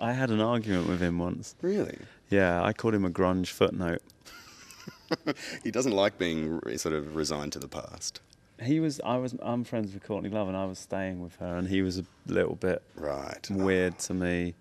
I had an argument with him once. Really? Yeah, I called him a grunge footnote. He doesn't like being re- sort of resigned to the past. He was, I was, I'm friends with Courtney Love, and I was staying with her, and he was a little bit Right. weird to me.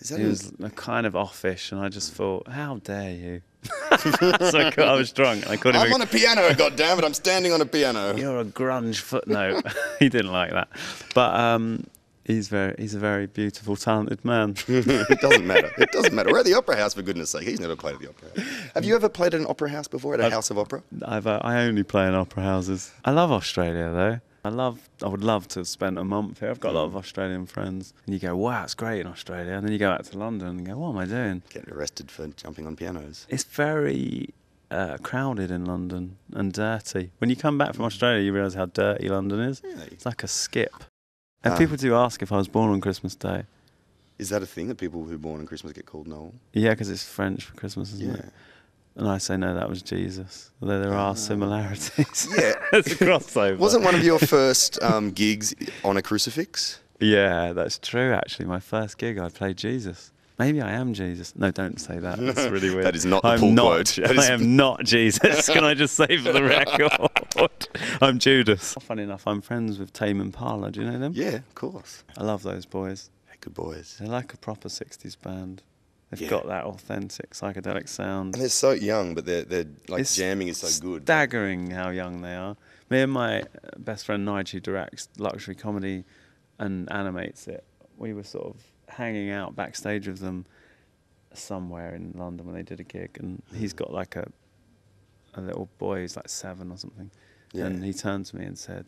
Is that He was a kind of offish, and I just thought, how dare you? so I, I was drunk. I called him. I'm a- on a piano, goddammit! I'm standing on a piano. You're a grunge footnote. he didn't like that, but um, he's very, he's a very beautiful, talented man. it doesn't matter. It doesn't matter. We're at the opera house, for goodness sake. He's never played at the opera house. Have you ever played at an opera house before, at a house of opera? I've, uh, I only play in opera houses. I love Australia though. I love. I would love to have spent a month here. I've got a lot of Australian friends, and you go, "Wow, it's great in Australia," and then you go out to London and go, "What am I doing?" Get arrested for jumping on pianos. It's very uh, crowded in London and dirty. When you come back from Australia, you realise how dirty London is. Really? It's like a skip. And Ah. people do ask if I was born on Christmas Day. Is that a thing that people who are born on Christmas get called Noel? Yeah, because it's French for Christmas, isn't it? And I say no, that was Jesus. Although there are similarities. Yeah. it's a crossover. Wasn't one of your first um, gigs on a crucifix? Yeah, that's true. Actually, my first gig, I played Jesus. Maybe I am Jesus. No, don't say that. That's really weird. That is not the I'm pull not, quote. I am not Jesus. Can I just say for the record? I'm Judas. Funny enough, I'm friends with Tame Impala. Do you know them? Yeah, of course. I love those boys. Hey, good boys. They're like a proper 60s band. They've Yeah. got that authentic psychedelic sound. And they're so young, but they're, they're like It's jamming is so good. Staggering how young they are. Me and my uh, best friend Nigel, who directs luxury comedy and animates it, we were sort of hanging out backstage with them somewhere in London when they did a gig, and he's got like a a little boy who's like seven or something, Yeah. and he turned to me and said,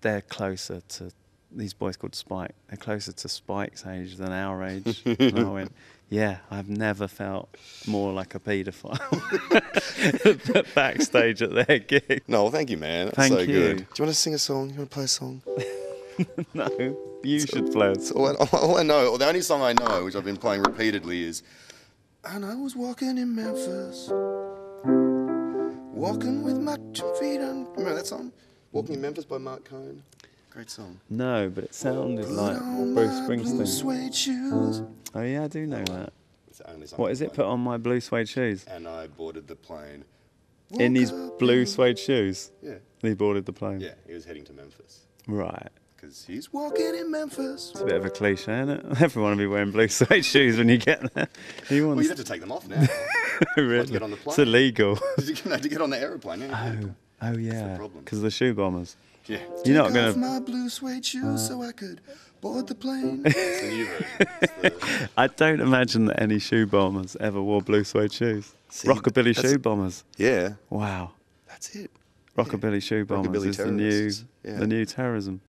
"They're closer to." These boys called Spike. They're closer to Spike's age than our age. and I went, yeah, I've never felt more like a paedophile backstage at their gig. No, thank you, man. That's Thank so you. good. Do you want to sing a song? You want to play a song? No, you should play it. All I, all I know, or the only song I know, which I've been playing repeatedly, is And I was walking in Memphis, walking with my two feet on. Remember that song? Walking in Memphis by Marc Cohn. Great song. No, but it sounded like on Bruce my blue Springsteen. suede shoes. Oh yeah, I do know that. It's the only song What I is it? Put on my blue suede shoes. And I boarded the plane. In these Woke up blue suede shoes, Yeah, he boarded the plane. yeah. He was heading to Memphis Right. because he's walking in Memphis. It's a bit of a cliche, isn't it? Everyone will be wearing blue suede shoes when you get there. He Well, wants you'd have to take them off now. really. get on the It's plane. illegal. you know, to get on the airplane. Yeah. Oh, oh yeah. Because of the shoe bombers. yeah. You're not gonna- off my blue suede shoes so I could board the plane. the new version. It's the- I don't imagine that any shoe bombers ever wore blue suede shoes. See, Rockabilly shoe bombers. yeah, Wow. that's it. Rockabilly shoe bombers Rockabilly is the new, yeah. the new terrorism.